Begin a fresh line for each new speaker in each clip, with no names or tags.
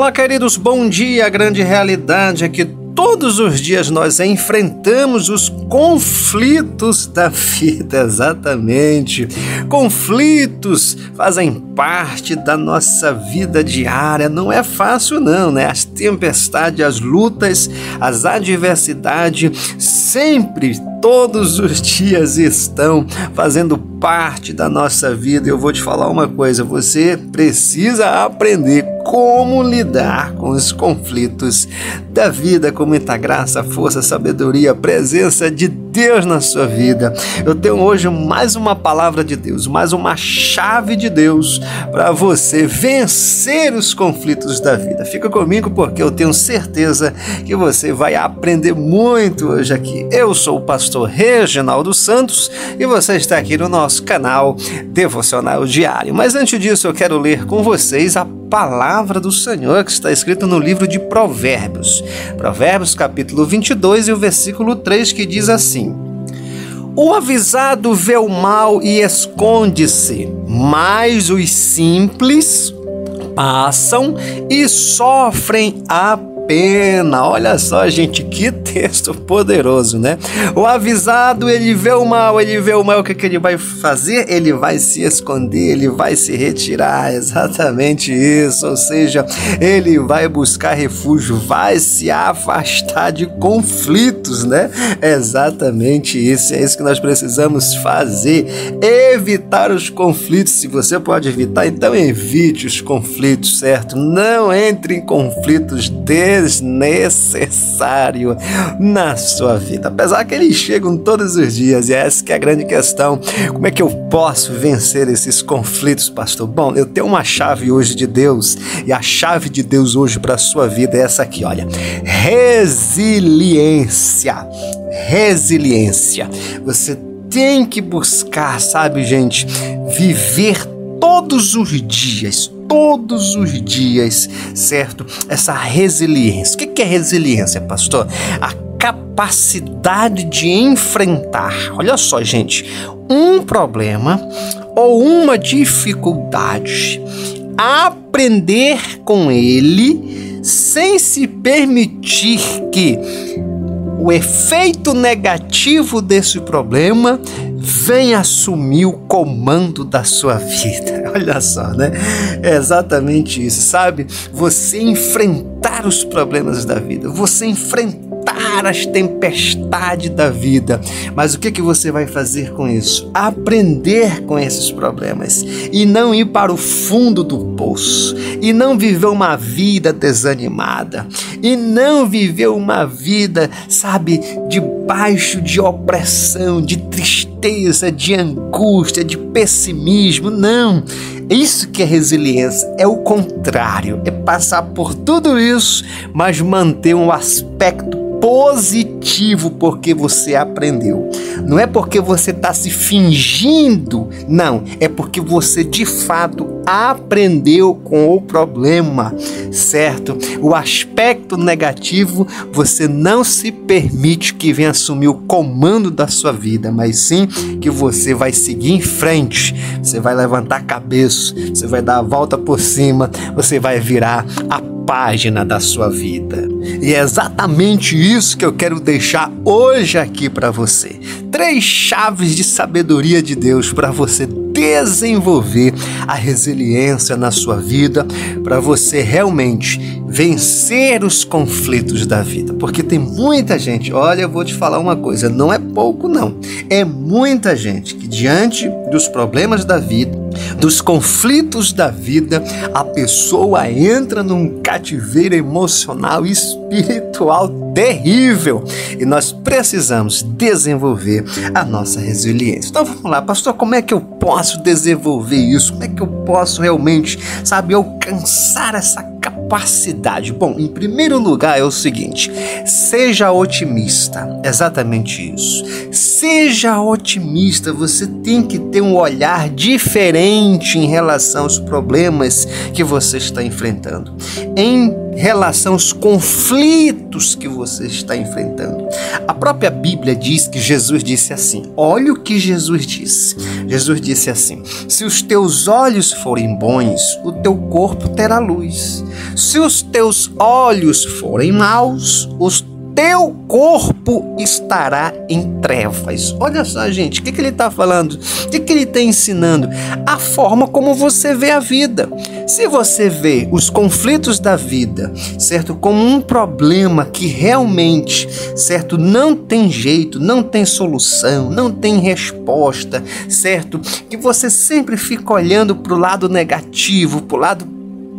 Olá, queridos, bom dia. A grande realidade é que todos os dias nós enfrentamos os conflitos da vida, exatamente. Conflitos fazem parte da nossa vida diária. Não é fácil, não, né? As tempestades, as lutas, as adversidades sempre todos os dias estão fazendo parte da nossa vida. Eu vou te falar uma coisa: você precisa aprender como lidar com os conflitos da vida, com muita graça, força, sabedoria, presença de Deus na sua vida. Eu tenho hoje mais uma palavra de Deus, mais uma chave de Deus para você vencer os conflitos da vida. Fica comigo porque eu tenho certeza que você vai aprender muito hoje aqui. Eu sou o pastor Reginaldo Santos e você está aqui no nosso canal Devocional Diário. Mas antes disso, eu quero ler com vocês a palavra do Senhor que está escrita no livro de Provérbios. Provérbios capítulo 22 e o versículo 3 que diz assim: O avisado vê o mal e esconde-se, mas os simples passam e sofrem a pena. Olha só, gente, que texto poderoso, né? O avisado, ele vê o mal, ele vê o mal, o que, que ele vai fazer? Ele vai se esconder, ele vai se retirar, exatamente isso. Ou seja, ele vai buscar refúgio, vai se afastar de conflitos, né? Exatamente isso. É isso que nós precisamos fazer, evitar os conflitos. Se você pode evitar, então evite os conflitos, certo? Não entre em conflitos de desnecessário na sua vida. Apesar que eles chegam todos os dias, e essa que é a grande questão. Como é que eu posso vencer esses conflitos, pastor? Bom, eu tenho uma chave hoje de Deus, e a chave de Deus hoje para a sua vida é essa aqui, olha. Resiliência. Resiliência. Você tem que buscar, sabe, gente, viver todos os dias, todos os dias, certo? Essa resiliência. O que é resiliência, pastor? A capacidade de enfrentar, olha só, gente, um problema ou uma dificuldade, aprender com ele sem se permitir que o efeito negativo desse problema vem assumir o comando da sua vida. Olha só, né? É exatamente isso, sabe? Você enfrentar os problemas da vida, você enfrentar as tempestades da vida. Mas o que, que você vai fazer com isso? Aprender com esses problemas e não ir para o fundo do poço e não viver uma vida desanimada e não viver uma vida, sabe, debaixo de opressão, de tristeza, de angústia, de pessimismo. Não. Isso que é resiliência, é o contrário, é passar por tudo isso, mas manter um aspecto positivo porque você aprendeu. Não é porque você está se fingindo, não, é porque você de fato aprendeu com o problema, certo? O aspecto negativo você não se permite que venha assumir o comando da sua vida, mas sim que você vai seguir em frente, você vai levantar a cabeça, você vai dar a volta por cima, você vai virar a página da sua vida. E é exatamente isso que eu quero deixar hoje aqui para você. Três chaves de sabedoria de Deus para você desenvolver a resiliência na sua vida, para você realmente vencer os conflitos da vida. Porque tem muita gente, olha, eu vou te falar uma coisa, não é pouco não. É muita gente que diante dos problemas da vida, dos conflitos da vida, a pessoa entra num cativeiro emocional e espiritual terrível. E nós precisamos desenvolver a nossa resiliência. Então vamos lá, pastor, como é que eu posso desenvolver isso? Como é que eu posso realmente, sabe, alcançar essa capacidade? Bom, em primeiro lugar é o seguinte: seja otimista. Exatamente isso. Seja otimista, você tem que ter um olhar diferente em relação aos problemas que você está enfrentando. Em relação aos conflitos que você está enfrentando. A própria Bíblia diz que Jesus disse assim: olha o que Jesus disse. Jesus disse assim: se os teus olhos forem bons, o teu corpo terá luz. Se os teus olhos forem maus, os teu corpo estará em trevas. Olha só, gente, o que, que ele está falando? O que, que ele está ensinando? A forma como você vê a vida. Se você vê os conflitos da vida, certo, como um problema que realmente, certo, não tem jeito, não tem solução, não tem resposta, certo, que você sempre fica olhando para o lado negativo, para o lado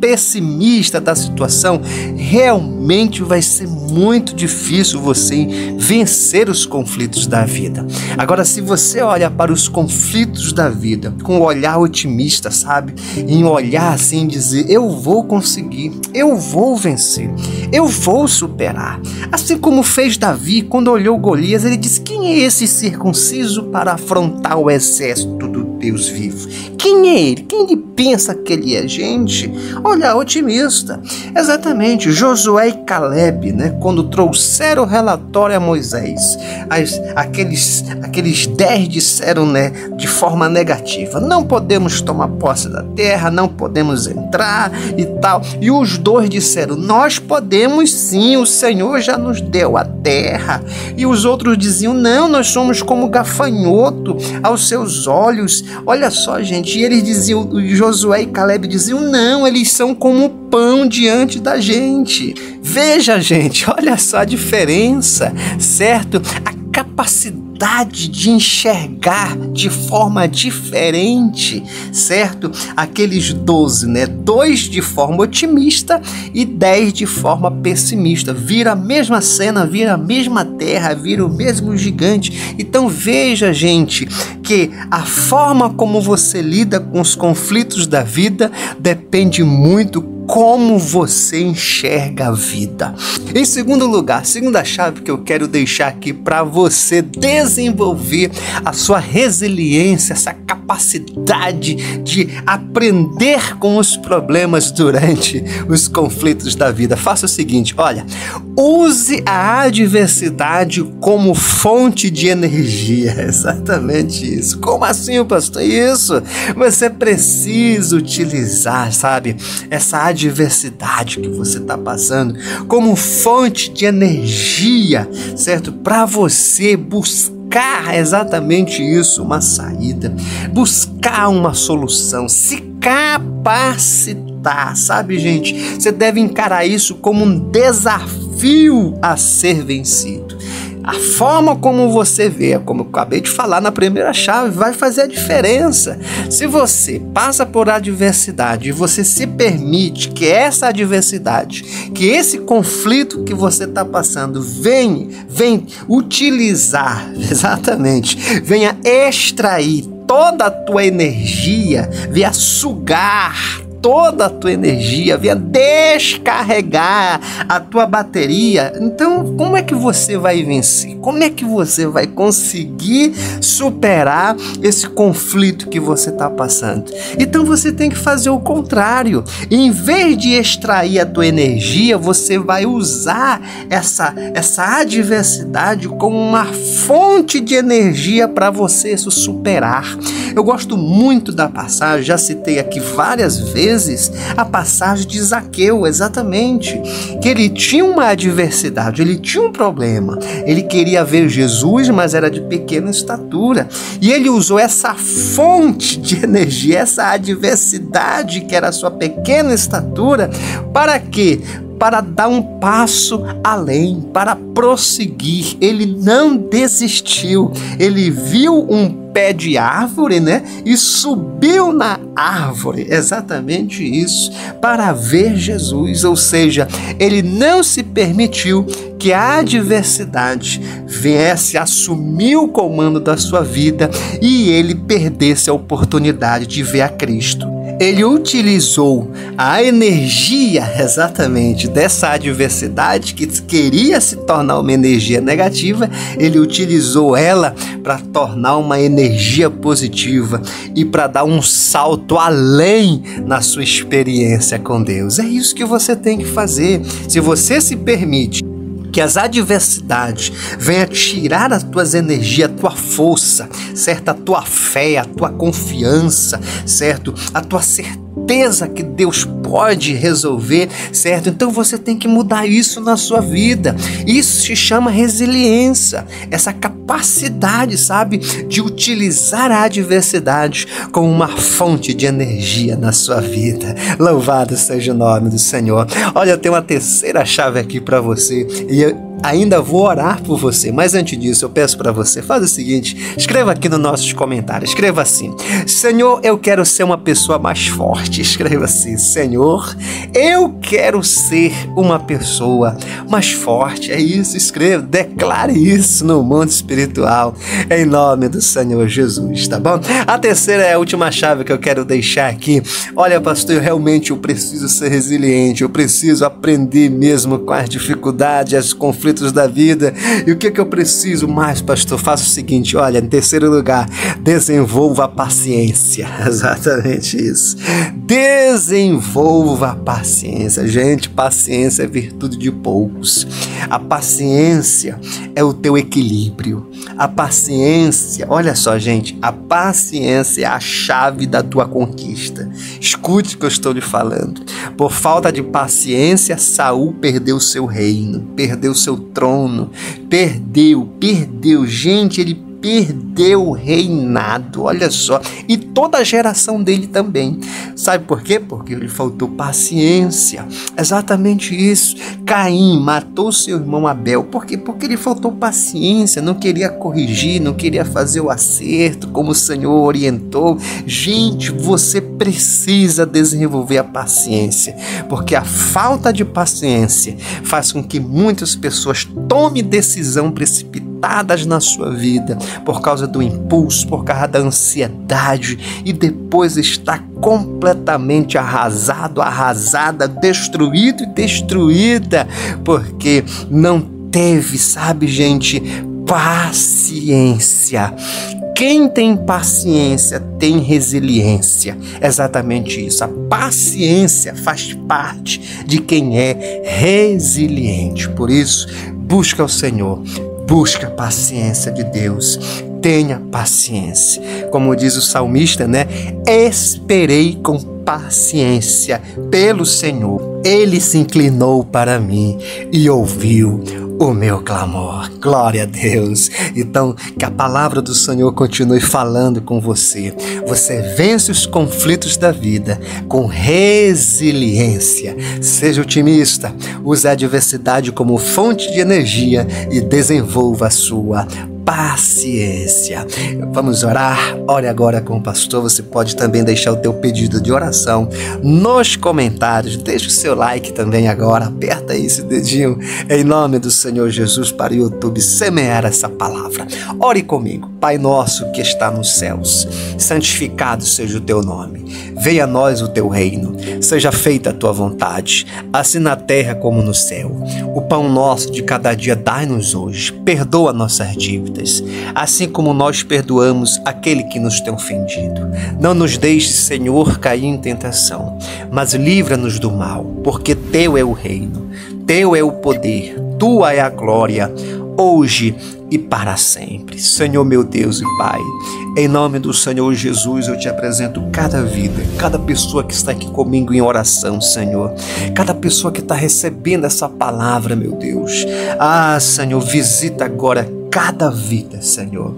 pessimista da situação, realmente vai ser muito difícil você vencer os conflitos da vida. Agora, se você olha para os conflitos da vida com um olhar otimista, sabe? Em olhar assim, dizer: eu vou conseguir, eu vou vencer, eu vou superar. Assim como fez Davi quando olhou Golias, ele disse: quem é esse circunciso para afrontar o exército do Deus vivo? Quem é ele? Quem ele pensa que ele é? Gente, olha, otimista. Exatamente, Josué e Caleb, né? Quando trouxeram o relatório a Moisés, as, aqueles, aqueles dez disseram, né? De forma negativa: não podemos tomar posse da terra, não podemos entrar e tal. E os dois disseram: nós podemos sim, o Senhor já nos deu a terra. E os outros diziam: não, nós somos como gafanhoto aos seus olhos. Olha só, gente. E eles diziam, Josué e Caleb diziam: não, eles são como pão diante da gente. Veja, gente, olha só a diferença, certo? A capacidade capacidade de enxergar de forma diferente, certo? Aqueles 12, né? Dois de forma otimista e 10 de forma pessimista. Vira a mesma cena, vira a mesma terra, vira o mesmo gigante. Então veja, gente, que a forma como você lida com os conflitos da vida depende muito como você enxerga a vida. Em segundo lugar, segunda chave que eu quero deixar aqui para você desenvolver a sua resiliência, essa capacidade de aprender com os problemas durante os conflitos da vida. Faça o seguinte, olha, use a adversidade como fonte de energia. Exatamente isso. Como assim, pastor? Isso. Você precisa utilizar, sabe, essa adversidade adversidade que você está passando como fonte de energia, certo? Para você buscar exatamente isso, uma saída, buscar uma solução, se capacitar, sabe, gente? Você deve encarar isso como um desafio a ser vencido. A forma como você vê, como eu acabei de falar na primeira chave, vai fazer a diferença. Se você passa por adversidade e você se permite que essa adversidade, que esse conflito que você está passando, venha, vem utilizar, exatamente, venha extrair toda a tua energia, venha sugar toda a tua energia, venha descarregar a tua bateria. Então, como é que você vai vencer? Como é que você vai conseguir superar esse conflito que você está passando? Então, você tem que fazer o contrário. Em vez de extrair a tua energia, você vai usar essa, essa adversidade como uma fonte de energia para você se superar. Eu gosto muito da passagem, já citei aqui várias vezes a passagem de Zaqueu, exatamente, que ele tinha uma adversidade, ele tinha um problema. Ele queria ver Jesus, mas era de pequena estatura. E ele usou essa fonte de energia, essa adversidade que era a sua pequena estatura, para quê? para dar um passo além, para prosseguir. Ele não desistiu. Ele viu um pé de árvore, né? E subiu na árvore, exatamente isso, para ver Jesus. Ou seja, ele não se permitiu que a adversidade viesse assumir o comando da sua vida e ele perdesse a oportunidade de ver a Cristo. Ele utilizou a energia exatamente dessa adversidade que queria se tornar uma energia negativa, ele utilizou ela para tornar uma energia positiva e para dar um salto além na sua experiência com Deus. É isso que você tem que fazer. Se você se permite que as adversidades venham tirar as tuas energias, a tua força, certo? A tua fé, a tua confiança, certo? A tua certeza certeza que Deus pode resolver, certo? Então você tem que mudar isso na sua vida. Isso se chama resiliência, essa capacidade, sabe, de utilizar a adversidade como uma fonte de energia na sua vida. Louvado seja o nome do Senhor. Olha, eu tenho uma terceira chave aqui para você e eu ainda vou orar por você, mas antes disso eu peço para você, faz o seguinte, escreva aqui nos nossos comentários, escreva assim: Senhor, eu quero ser uma pessoa mais forte. Escreva assim: Senhor, eu quero ser uma pessoa mais forte. É isso, escreva, declare isso no mundo espiritual, em nome do Senhor Jesus, tá bom? A terceira é a última chave que eu quero deixar aqui. Olha, pastor, eu realmente eu preciso ser resiliente, eu preciso aprender mesmo com as dificuldades, as conflitos conflitos da vida. E o que, que eu preciso mais, pastor? Faça o seguinte: olha, em terceiro lugar, desenvolva a paciência. Exatamente isso. Desenvolva a paciência. Gente, paciência é virtude de poucos. A paciência é o teu equilíbrio. A paciência, olha só, gente, a paciência é a chave da tua conquista. Escute o que eu estou lhe falando. Por falta de paciência, Saul perdeu seu reino, perdeu seu trono, perdeu, perdeu. Gente, ele perdeu o reinado, olha só, e toda a geração dele também. Sabe por quê? Porque lhe faltou paciência. Exatamente isso. Caim matou seu irmão Abel. Por quê? Porque lhe faltou paciência, não queria corrigir, não queria fazer o acerto como o Senhor orientou. Gente, você precisa desenvolver a paciência, porque a falta de paciência faz com que muitas pessoas tomem decisão precipitada na sua vida por causa do impulso, por causa da ansiedade e depois está completamente arrasado, arrasada, destruído e destruída porque não teve, sabe, gente, paciência. Quem tem paciência tem resiliência. Exatamente isso. A paciência faz parte de quem é resiliente. Por isso, busca o Senhor, Busca a paciência de Deus. Tenha paciência. Como diz o salmista, né? Esperei com paciência pelo Senhor. Ele se inclinou para mim e ouviu o meu clamor. Glória a Deus. Então, que a palavra do Senhor continue falando com você. Você vence os conflitos da vida com resiliência. Seja otimista. Use a adversidade como fonte de energia e desenvolva a sua paciência. Vamos orar? Ore agora com o pastor. Você pode também deixar o teu pedido de oração nos comentários. Deixa o seu like também agora. Aperta aí esse dedinho em nome do Senhor Jesus para o YouTube semear essa palavra. Ore comigo. Pai nosso que está nos céus, santificado seja o teu nome. Venha a nós o teu reino. Seja feita a tua vontade, assim na terra como no céu. O pão nosso de cada dia dai-nos hoje. Perdoa nossas dívidas assim como nós perdoamos aquele que nos tem ofendido. Não nos deixes, Senhor, cair em tentação, mas livra-nos do mal, porque teu é o reino, teu é o poder, tua é a glória, hoje e para sempre. Senhor meu Deus e Pai, em nome do Senhor Jesus, eu te apresento cada vida, cada pessoa que está aqui comigo em oração, Senhor. Cada pessoa que está recebendo essa palavra, meu Deus. Ah, Senhor, visita agora cada vida, Senhor.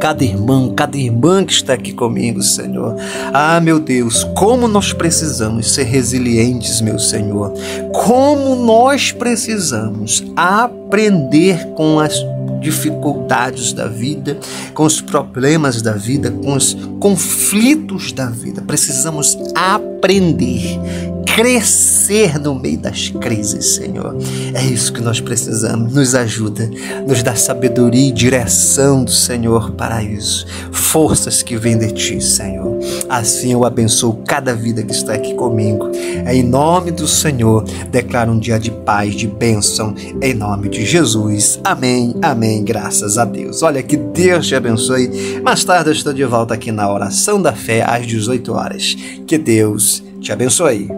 Cada irmão, cada irmã que está aqui comigo, Senhor. Ah, meu Deus, como nós precisamos ser resilientes, meu Senhor. Como nós precisamos aprender com as dificuldades da vida, com os problemas da vida, com os conflitos da vida. Precisamos aprender crescer no meio das crises, Senhor. É isso que nós precisamos. Nos ajuda, nos dá sabedoria e direção do Senhor para isso. Forças que vêm de ti, Senhor. Assim eu abençoo cada vida que está aqui comigo. É em nome do Senhor, declaro um dia de paz, de bênção, em nome de Jesus. Amém, amém. Graças a Deus. Olha, que Deus te abençoe. Mais tarde eu estou de volta aqui na oração da fé às 18 horas. Que Deus te abençoe.